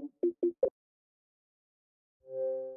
Thank you.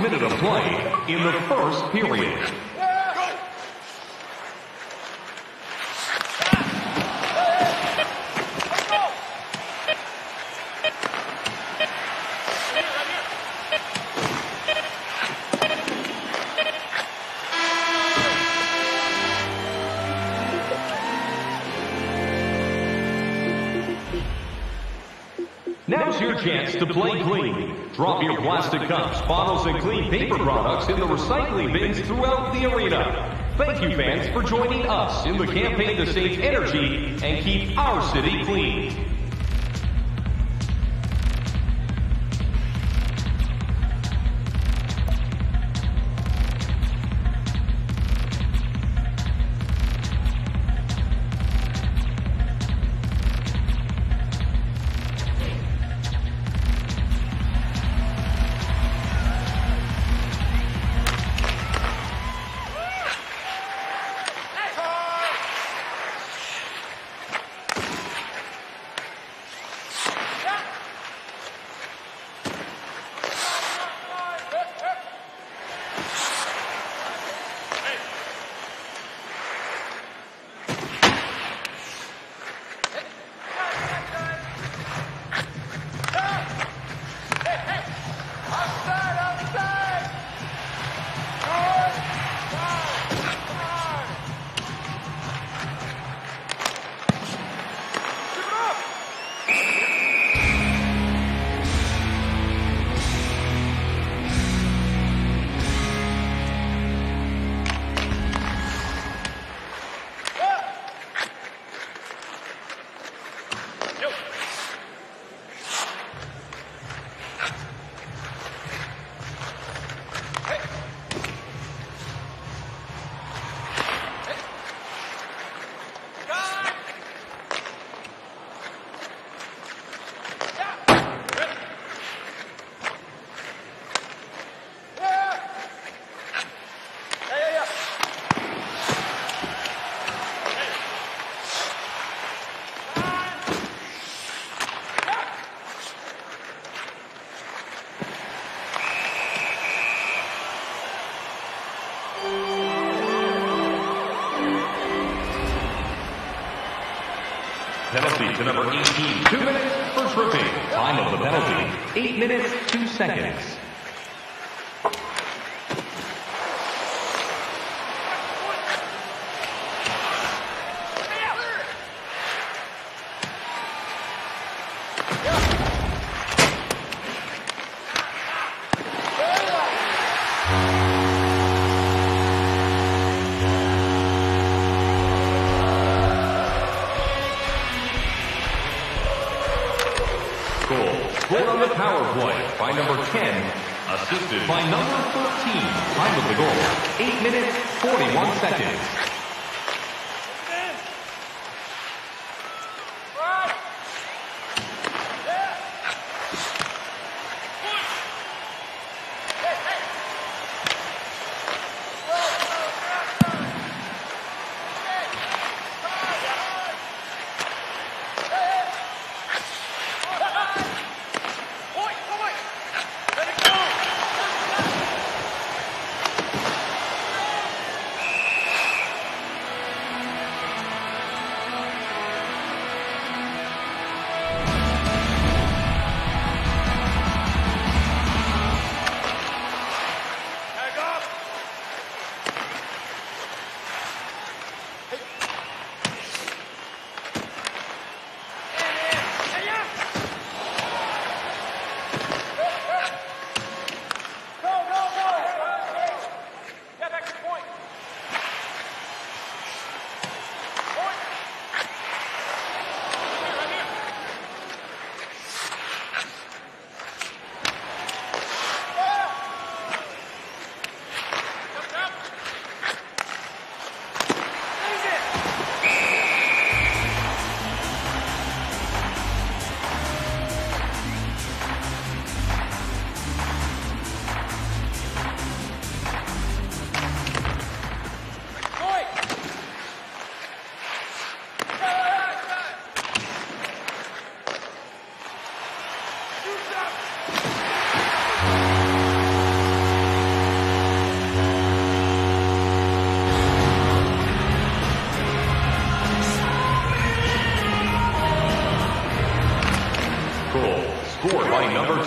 Minute of play in the first period. Your plastic cups, bottles, and clean paper products in the recycling bins throughout the arena. Thank you fans for joining us in the campaign to save energy and keep our city clean. 8 minutes, 2 seconds.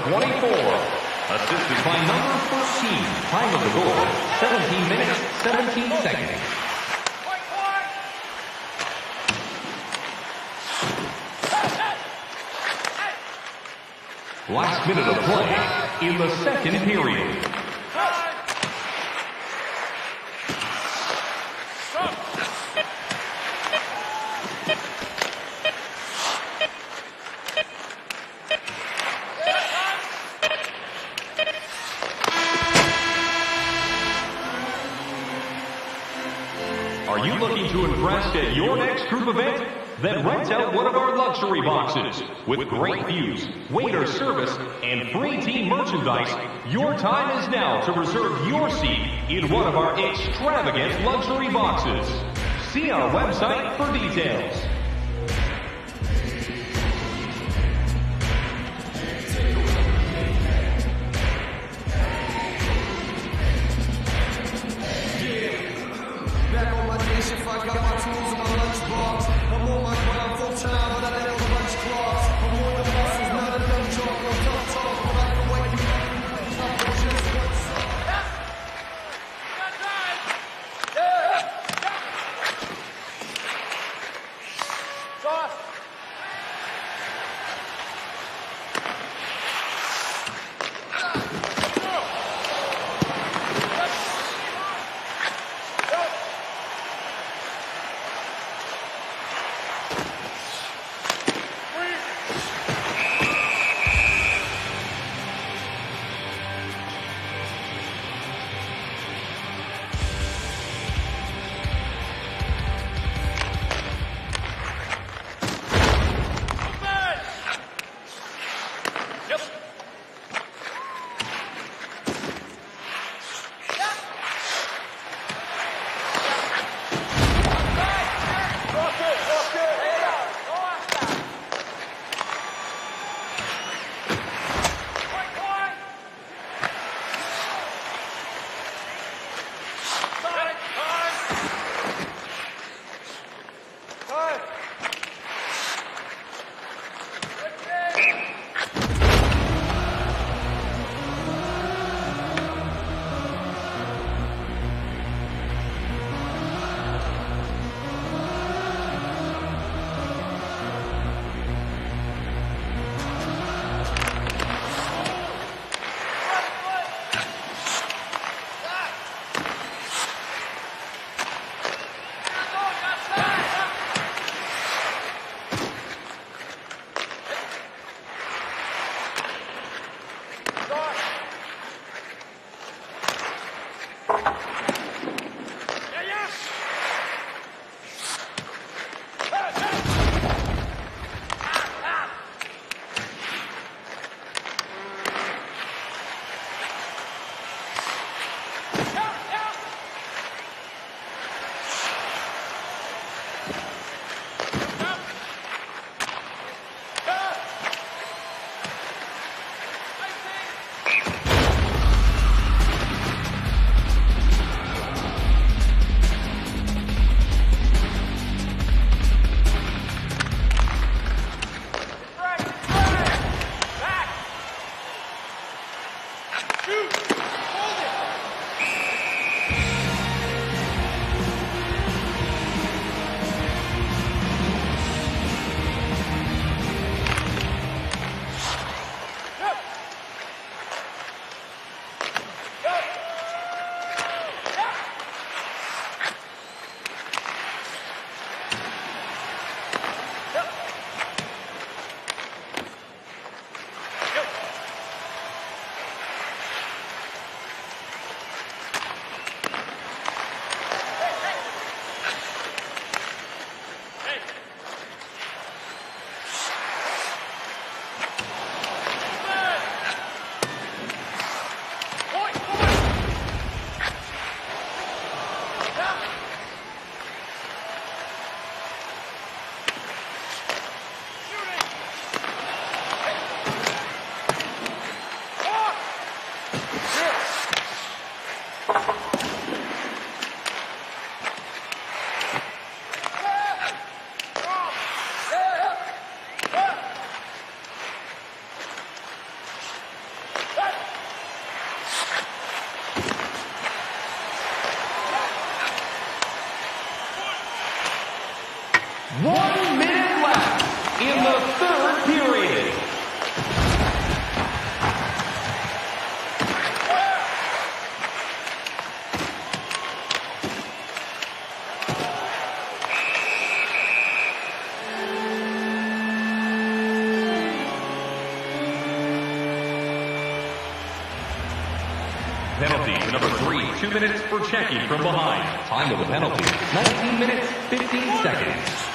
24. Assisted by number 14. Time of the goal, 17 minutes, 17 seconds. Last minute of play in the second period. Are you looking to impress at your next group event? Then rent out one of our luxury boxes. With great views, waiter service, and free team merchandise, your time is now to reserve your seat in one of our extravagant luxury boxes. See our website for details. Minutes for checking from behind. Time of the penalty, 19 minutes, 15 seconds.